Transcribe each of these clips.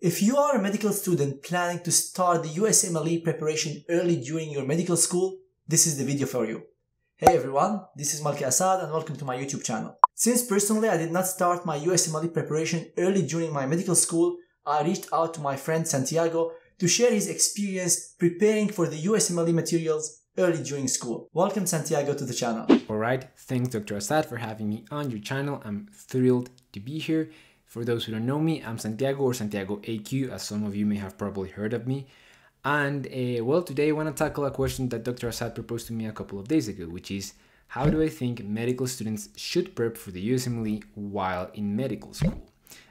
If you are a medical student planning to start the USMLE preparation early during your medical school, this is the video for you. Hey everyone, this is Malke Asaad and welcome to my YouTube channel. Since personally I did not start my USMLE preparation early during my medical school, I reached out to my friend Santiago to share his experience preparing for the USMLE materials early during school. Welcome Santiago to the channel. Alright, thanks Dr. Asaad for having me on your channel. I'm thrilled to be here. For those who don't know me, I'm Santiago or Santiago AQ, as some of you may have probably heard of me. And uh, well, today I want to tackle a question that Dr. Asaad proposed to me a couple of days ago, which is how do I think medical students should prep for the USMLE while in medical school?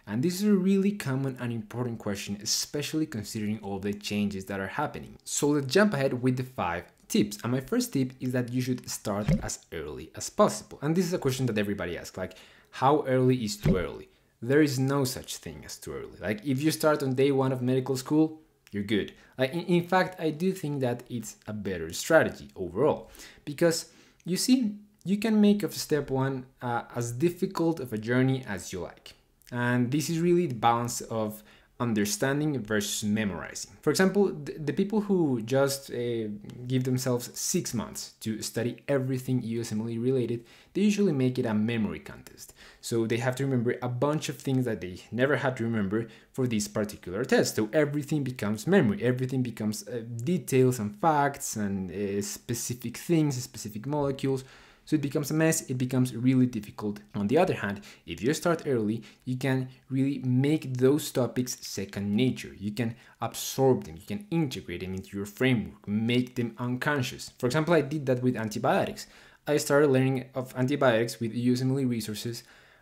And this is a really common and important question, especially considering all the changes that are happening. So let's jump ahead with the five tips. And my first tip is that you should start as early as possible. And this is a question that everybody asks, like, how early is too early? There is no such thing as too early. Like if you start on day one of medical school, you're good. Like in, in fact, I do think that it's a better strategy overall because you see, you can make of step one uh, as difficult of a journey as you like. And this is really the balance of understanding versus memorizing. For example, the, people who just uh, give themselves six months to study everything USMLE related, they usually make it a memory contest. So they have to remember a bunch of things that they never had to remember for this particular test. So everything becomes memory, everything becomes uh, details and facts and uh, specific things, specific molecules. So it becomes a mess, it becomes really difficult. On the other hand, if you start early, you can really make those topics second nature. You can absorb them, you can integrate them into your framework, make them unconscious. For example, I did that with antibiotics. I started learning of antibiotics with USMLE resources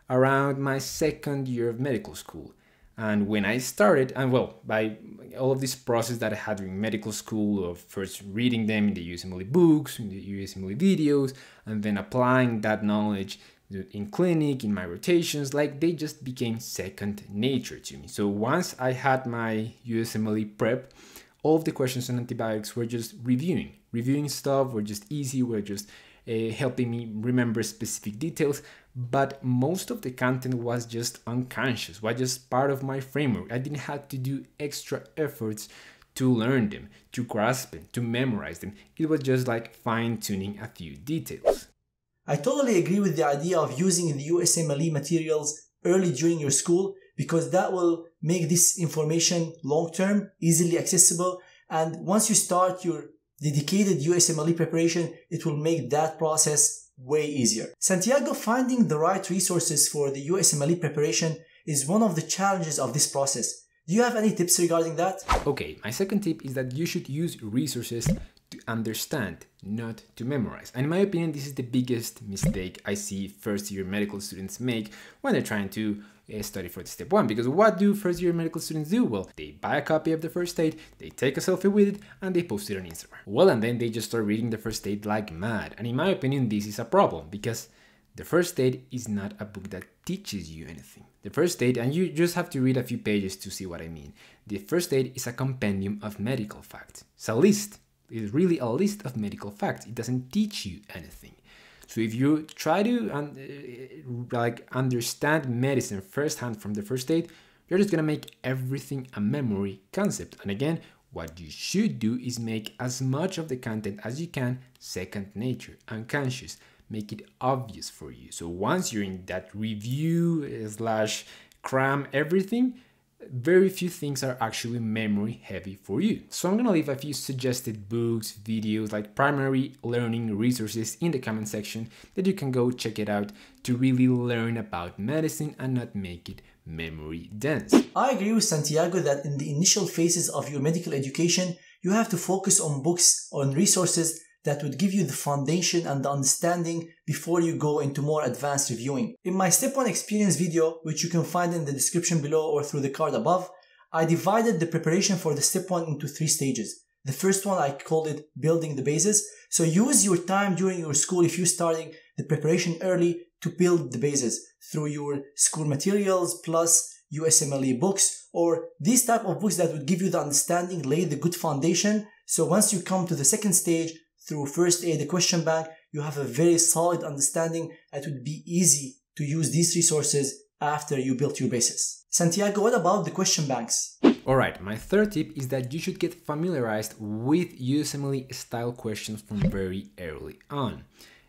around my second year of medical school. And when I started, and well, by all of this process that I had during medical school of first reading them in the USMLE books, in the USMLE videos, and then applying that knowledge in clinic, in my rotations, like they just became second nature to me. So once I had my USMLE prep, all of the questions on antibiotics were just reviewing. Reviewing stuff were just easy, were just uh, helping me remember specific details but most of the content was just unconscious was just part of my framework. I didn't have to do extra efforts to learn them to grasp them to memorize them. It was just like fine-tuning a few details. I totally agree with the idea of using the usmle materials early during your school because that will make this information long term easily accessible. And once you start your dedicated USMLE preparation, it will make that process way easier. Santiago, finding the right resources for the USMLE preparation is one of the challenges of this process. Do you have any tips regarding that? Okay, my second tip is that you should use resources to understand, not to memorize. And in my opinion, this is the biggest mistake I see first year medical students make when they're trying to uh, study for the step one. Because what do first year medical students do? Well, they buy a copy of the first aid, they take a selfie with it, and they post it on Instagram. Well, and then they just start reading the first aid like mad. And in my opinion, this is a problem because the first aid is not a book that teaches you anything. The first aid, and you just have to read a few pages to see what I mean. The first aid is a compendium of medical facts. It's a list is really a list of medical facts. It doesn't teach you anything. So if you try to uh, like understand medicine firsthand from the first aid, you're just gonna make everything a memory concept. And again, what you should do is make as much of the content as you can second nature, unconscious. Make it obvious for you. So once you're in that review slash cram everything, very few things are actually memory heavy for you. So I'm gonna leave a few suggested books, videos, like primary learning resources in the comment section that you can go check it out to really learn about medicine and not make it memory dense. I agree with Santiago that in the initial phases of your medical education, you have to focus on books, on resources that would give you the foundation and the understanding before you go into more advanced reviewing. In my step 1 experience video, which you can find in the description below or through the card above, I divided the preparation for the step 1 into three stages. The first one I called it building the bases. So use your time during your school if you're starting the preparation early to build the bases through your school materials plus USMLE books or these type of books that would give you the understanding, lay the good foundation. So once you come to the second stage, through first aid, the question bank, you have a very solid understanding. It would be easy to use these resources after you built your basis. Santiago, what about the question banks? Alright, my third tip is that you should get familiarized with USMLE style questions from very early on.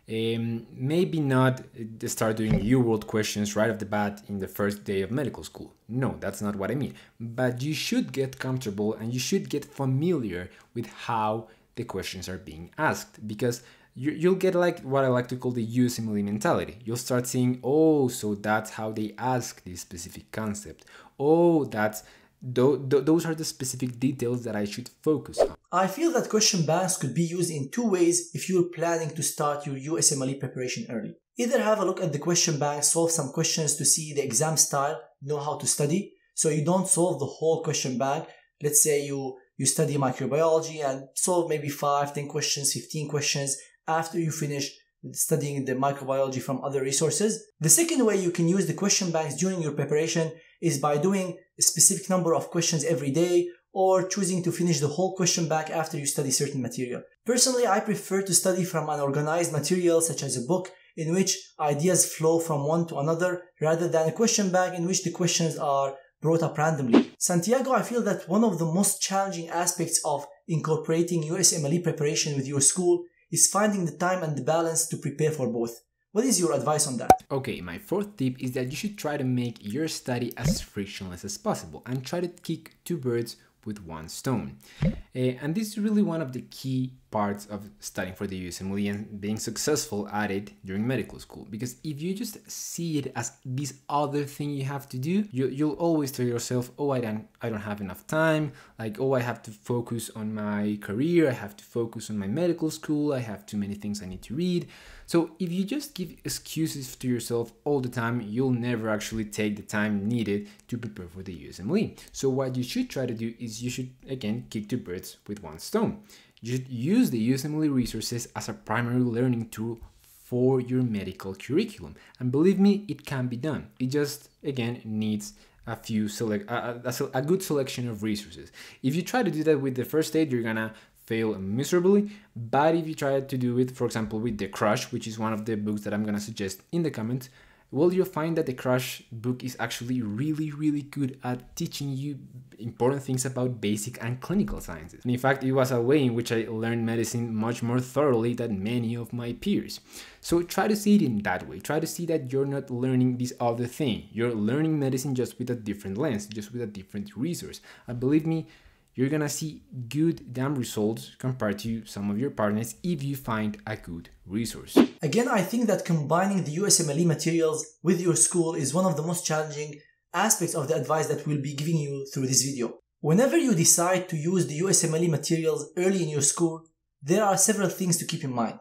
Um, maybe not start doing UWorld questions right off the bat in the first day of medical school. No, that's not what I mean. But you should get comfortable and you should get familiar with how the questions are being asked because you, will get like what I like to call the USMLE mentality. You'll start seeing, oh, so that's how they ask this specific concept. Oh, that's th- th- those are the specific details that I should focus on. I feel that question banks could be used in two ways if you're planning to start your USMLE preparation early. Either have a look at the question bank, solve some questions to see the exam style, know how to study, so you don't solve the whole question bank. Let's say you you study microbiology and solve maybe 5, 10 questions, 15 questions after you finish studying the microbiology from other resources. The second way you can use the question banks during your preparation is by doing a specific number of questions every day or choosing to finish the whole question bank after you study certain material. Personally, I prefer to study from an organized material such as a book in which ideas flow from one to another rather than a question bank in which the questions are brought up randomly. Santiago, I feel that one of the most challenging aspects of incorporating USMLE preparation with your school is finding the time and the balance to prepare for both. What is your advice on that? Okay, my fourth tip is that you should try to make your study as frictionless as possible and try to kick two birds with one stone. Uh, and this is really one of the key parts of studying for the USMLE and being successful at it during medical school. Because if you just see it as this other thing you have to do, you, you'll always tell yourself, oh, I don't, I don't have enough time. Like, oh, I have to focus on my career. I have to focus on my medical school. I have too many things I need to read. So if you just give excuses to yourself all the time, you'll never actually take the time needed to prepare for the USMLE. So what you should try to do is you should, again, kick two birds with one stone. Use the USMLE resources as a primary learning tool for your medical curriculum. And believe me, it can be done. It just, again, needs a few select a, a, a, good selection of resources. If you try to do that with the first aid, you're gonna fail miserably. But if you try to do it, for example, with The Crush, which is one of the books that I'm gonna suggest in the comments, well, you'll find that the Crush book is actually really, really good at teaching you important things about basic and clinical sciences. And in fact, it was a way in which I learned medicine much more thoroughly than many of my peers. So try to see it in that way. Try to see that you're not learning this other thing. You're learning medicine just with a different lens, just with a different resource. And believe me, you're gonna see good damn results compared to some of your partners if you find a good resource. Again, I think that combining the USMLE materials with your school is one of the most challenging aspects of the advice that we'll be giving you through this video. Whenever you decide to use the USMLE materials early in your school, there are several things to keep in mind.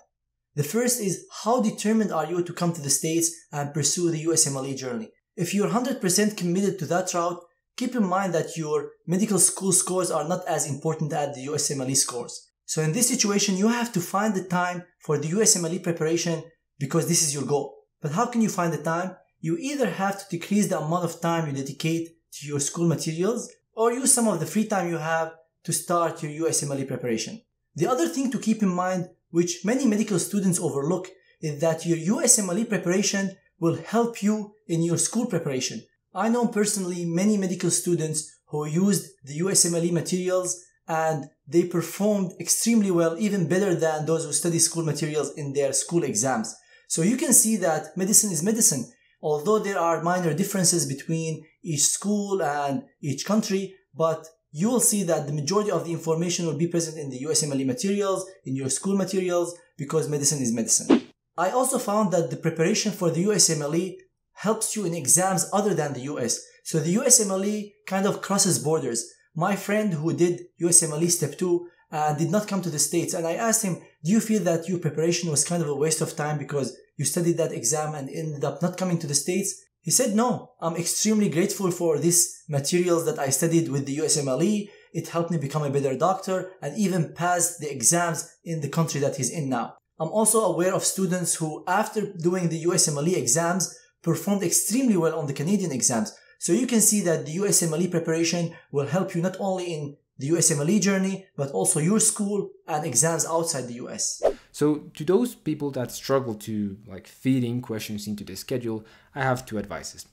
The first is how determined are you to come to the States and pursue the USMLE journey? If you're 100% committed to that route, keep in mind that your medical school scores are not as important as the USMLE scores. So in this situation, you have to find the time for the USMLE preparation because this is your goal. But how can you find the time? You either have to decrease the amount of time you dedicate to your school materials or use some of the free time you have to start your USMLE preparation. The other thing to keep in mind, which many medical students overlook, is that your USMLE preparation will help you in your school preparation. I know personally many medical students who used the USMLE materials and they performed extremely well, even better than those who study school materials in their school exams. So you can see that medicine is medicine. Although there are minor differences between each school and each country, but you will see that the majority of the information will be present in the USMLE materials, in your school materials, because medicine is medicine. I also found that the preparation for the USMLE helps you in exams other than the US. So the USMLE kind of crosses borders. My friend who did USMLE step 2 uh, did not come to the States and I asked him, do you feel that your preparation was kind of a waste of time because you studied that exam and ended up not coming to the States? He said, no, I'm extremely grateful for these materials that I studied with the USMLE. It helped me become a better doctor and even pass the exams in the country that he's in now. I'm also aware of students who, after doing the USMLE exams, performed extremely well on the Canadian exams. So you can see that the USMLE preparation will help you not only in the USMLE journey, but also your school and exams outside the US. So to those people that struggle to like feeding questions into the schedule, I have two advices.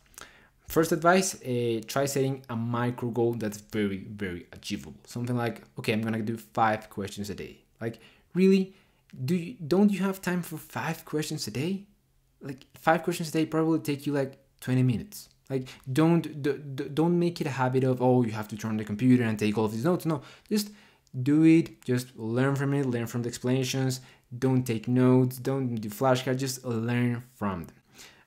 First advice, uh, try setting a micro goal that's very, very achievable. Something like, okay, I'm gonna do five questions a day. Like, really, do you don't you have time for five questions a day? Like five questions a day probably take you like 20 minutes. Like don't don't make it a habit of oh you have to turn the computer and take all of these notes. No, just do it. Just learn from it. Learn from the explanations. Don't take notes. Don't do flashcards. Just learn from them.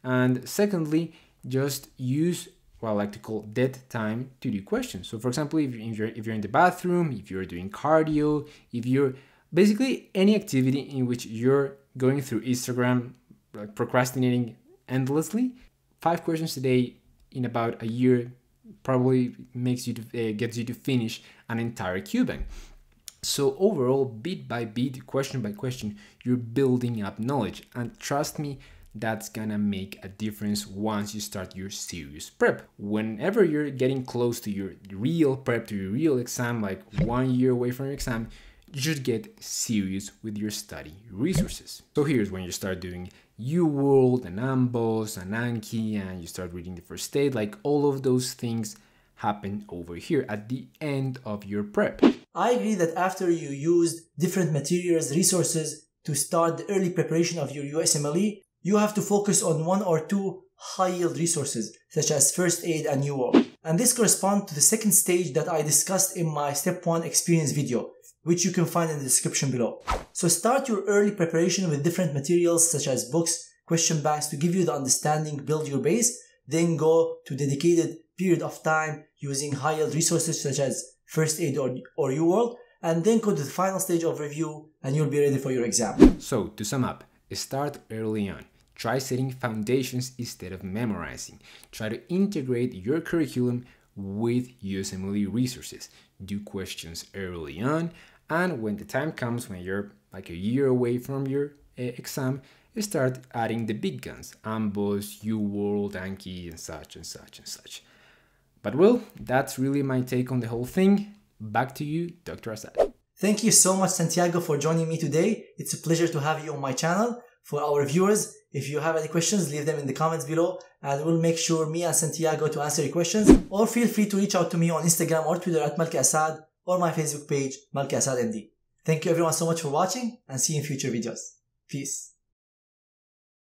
And secondly, just use what I like to call dead time to do questions. So for example, if you're if you're in the bathroom, if you're doing cardio, if you're basically any activity in which you're going through Instagram, like procrastinating endlessly, five questions a day in about a year probably makes you to, uh, gets you to finish an entire Qbank. So overall, bit by bit, question by question, you're building up knowledge, and trust me, that's gonna make a difference once you start your serious prep. Whenever you're getting close to your real prep, to your real exam, like one year away from your exam, you should get serious with your study resources. So here's when you start doing UWorld and AMBOSS and Anki and you start reading the first aid, like all of those things happen over here at the end of your prep. I agree that after you used different materials, resources to start the early preparation of your USMLE, you have to focus on one or two high yield resources such as first aid and UWorld. And this corresponds to the second stage that I discussed in my step one experience video which you can find in the description below. So start your early preparation with different materials such as books, question banks to give you the understanding, build your base, then go to dedicated period of time using high-yield resources such as first aid or, or UWorld, and then go to the final stage of review and you'll be ready for your exam. So to sum up, start early on. Try setting foundations instead of memorizing. Try to integrate your curriculum with USMLE resources. Do questions early on, and when the time comes when you're like a year away from your uh, exam, you start adding the big guns, AMBOSS, UWorld, Anki, and such and such and such. But well, that's really my take on the whole thing. Back to you, Dr. Asaad. Thank you so much, Santiago, for joining me today. It's a pleasure to have you on my channel. For our viewers, if you have any questions, leave them in the comments below and we'll make sure me and Santiago to answer your questions. Or feel free to reach out to me on Instagram or Twitter at Malke Asaad or my Facebook page, Malke Asaad MD. Thank you everyone so much for watching and see you in future videos. Peace.